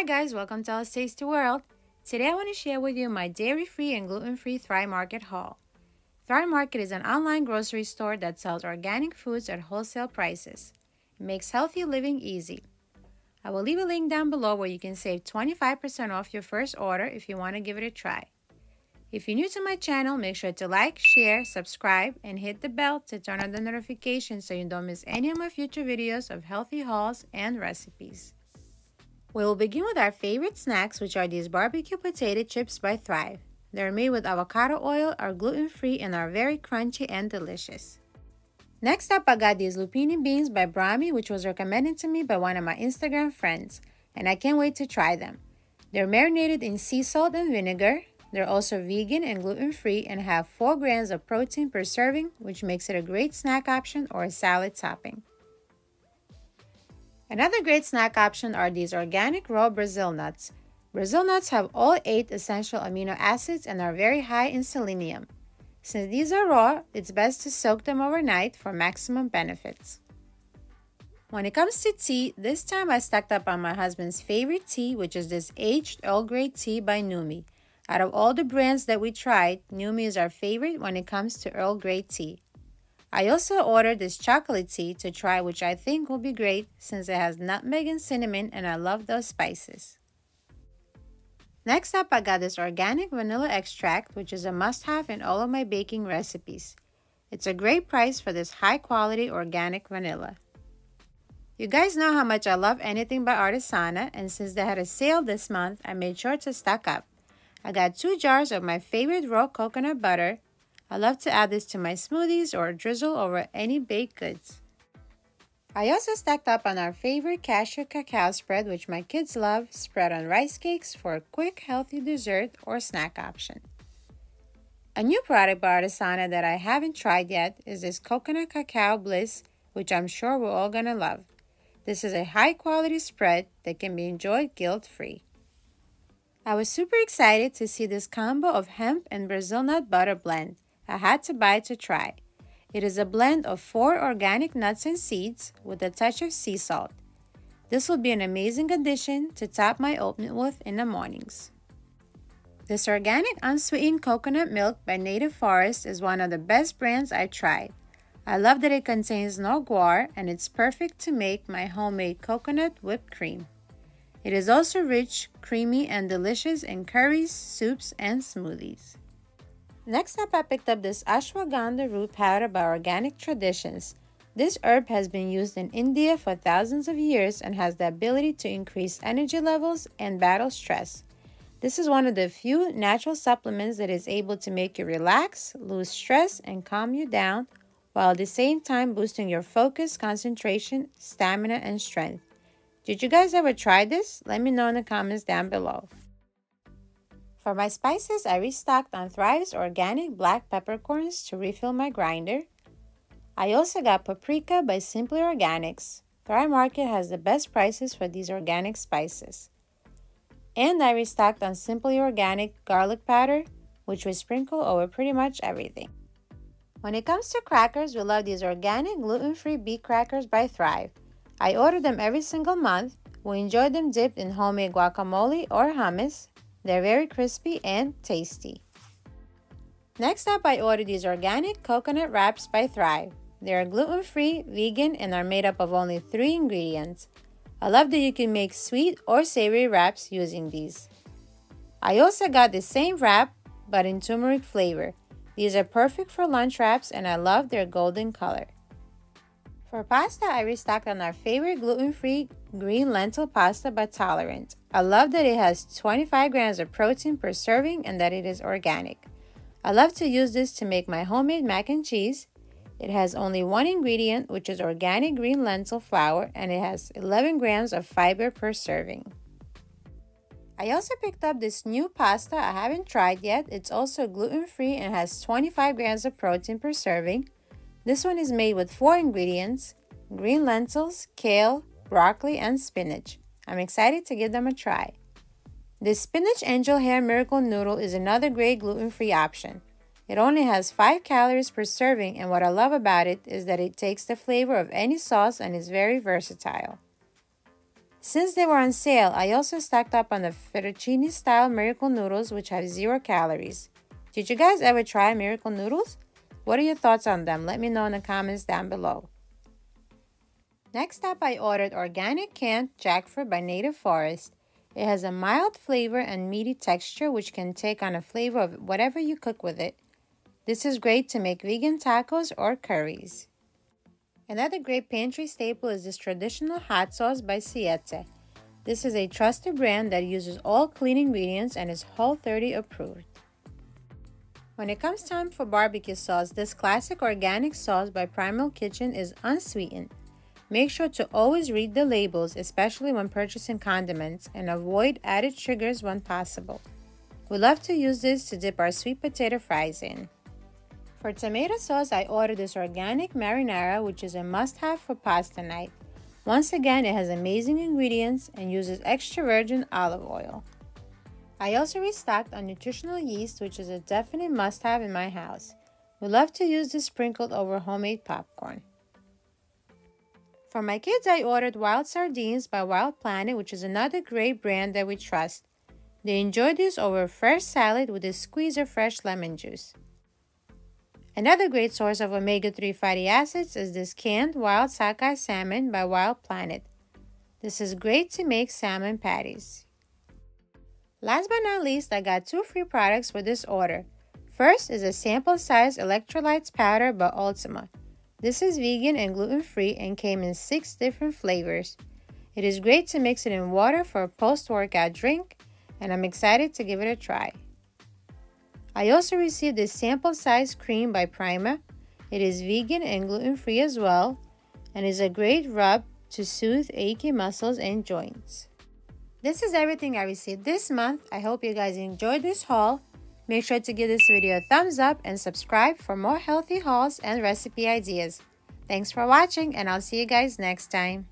Hi guys, welcome to Ella's Tasty World. Today I want to share with you my dairy-free and gluten-free Thrive Market haul. Thrive Market is an online grocery store that sells organic foods at wholesale prices. It makes healthy living easy. I will leave a link down below where you can save 25% off your first order if you want to give it a try. If you're new to my channel, make sure to like, share, subscribe, and hit the bell to turn on the notifications so you don't miss any of my future videos of healthy hauls and recipes. We will begin with our favorite snacks, which are these barbecue potato chips by Thrive. They're made with avocado oil, are gluten-free, and are very crunchy and delicious. Next up, I got these lupini beans by Brami, which was recommended to me by one of my Instagram friends, and I can't wait to try them. They're marinated in sea salt and vinegar, they're also vegan and gluten free and have 4 grams of protein per serving, which makes it a great snack option or a salad topping. Another great snack option are these organic raw Brazil nuts. Brazil nuts have all 8 essential amino acids and are very high in selenium. Since these are raw, it's best to soak them overnight for maximum benefits. When it comes to tea, this time I stacked up on my husband's favorite tea, which is this aged Earl Grey tea by Numi. Out of all the brands that we tried, Numi is our favorite when it comes to Earl Grey tea. I also ordered this chocolate tea to try which I think will be great since it has nutmeg and cinnamon and I love those spices. Next up, I got this organic vanilla extract which is a must-have in all of my baking recipes. It's a great price for this high-quality organic vanilla. You guys know how much I love anything by Artisana and since they had a sale this month, I made sure to stock up. I got two jars of my favorite raw coconut butter. I love to add this to my smoothies or drizzle over any baked goods. I also stacked up on our favorite cashew cacao spread, which my kids love, spread on rice cakes for a quick, healthy dessert or snack option. A new product by Artisana that I haven't tried yet is this Coconut Cacao Bliss, which I'm sure we're all gonna love. This is a high quality spread that can be enjoyed guilt free. I was super excited to see this combo of hemp and Brazil nut butter blend. I had to buy to try. It is a blend of four organic nuts and seeds with a touch of sea salt. This will be an amazing addition to top my oatmeal with in the mornings. This organic unsweetened coconut milk by Native Forest is one of the best brands I've tried. I love that it contains no guar and it's perfect to make my homemade coconut whipped cream. It is also rich, creamy, and delicious in curries, soups, and smoothies. Next up, I picked up this ashwagandha root powder by Organic Traditions. This herb has been used in India for thousands of years and has the ability to increase energy levels and battle stress. This is one of the few natural supplements that is able to make you relax, lose stress, and calm you down, while at the same time boosting your focus, concentration, stamina, and strength. Did you guys ever try this? Let me know in the comments down below. For my spices, I restocked on Thrive's organic black peppercorns to refill my grinder. I also got paprika by Simply Organics. Thrive Market has the best prices for these organic spices. And I restocked on Simply Organic garlic powder, which we sprinkle over pretty much everything. When it comes to crackers, we love these organic gluten-free beet crackers by Thrive. I order them every single month. We enjoy them dipped in homemade guacamole or hummus. They're very crispy and tasty. Next up, I ordered these organic coconut wraps by Thrive. They are gluten-free, vegan, and are made up of only three ingredients. I love that you can make sweet or savory wraps using these. I also got the same wrap, but in turmeric flavor. These are perfect for lunch wraps and I love their golden color. For pasta, I restocked on our favorite gluten-free green lentil pasta by Tolerant. I love that it has 25 grams of protein per serving and that it is organic. I love to use this to make my homemade mac and cheese. It has only one ingredient, which is organic green lentil flour, and it has 11 grams of fiber per serving. I also picked up this new pasta I haven't tried yet. It's also gluten-free and has 25 grams of protein per serving. This one is made with four ingredients, green lentils, kale, broccoli, and spinach. I'm excited to give them a try. This Spinach Angel Hair Miracle Noodle is another great gluten-free option. It only has 5 calories per serving and what I love about it is that it takes the flavor of any sauce and is very versatile. Since they were on sale, I also stocked up on the fettuccine style miracle noodles which have zero calories. Did you guys ever try miracle noodles? What are your thoughts on them? Let me know in the comments down below. Next up, I ordered organic canned jackfruit by Native Forest. It has a mild flavor and meaty texture which can take on a flavor of whatever you cook with it. This is great to make vegan tacos or curries. Another great pantry staple is this traditional hot sauce by Siete. This is a trusted brand that uses all clean ingredients and is Whole30 approved. When it comes time for barbecue sauce, this classic organic sauce by Primal Kitchen is unsweetened. Make sure to always read the labels, especially when purchasing condiments, and avoid added sugars when possible. We love to use this to dip our sweet potato fries in. For tomato sauce, I ordered this organic marinara, which is a must-have for pasta night. Once again, it has amazing ingredients and uses extra virgin olive oil. I also restocked on nutritional yeast, which is a definite must-have in my house. We love to use this sprinkled over homemade popcorn. For my kids, I ordered wild sardines by Wild Planet, which is another great brand that we trust. They enjoy this over fresh salad with a squeeze of fresh lemon juice. Another great source of omega-3 fatty acids is this canned wild sockeye salmon by Wild Planet. This is great to make salmon patties. Last but not least, I got two free products for this order. First is a sample size electrolytes powder by Ultima. This is vegan and gluten-free and came in 6 different flavors. It is great to mix it in water for a post-workout drink and I'm excited to give it a try. I also received this sample size cream by Prima. It is vegan and gluten-free as well and is a great rub to soothe achy muscles and joints. This is everything I received this month. I hope you guys enjoyed this haul. Make sure to give this video a thumbs up and subscribe for more healthy hauls and recipe ideas. Thanks for watching and I'll see you guys next time.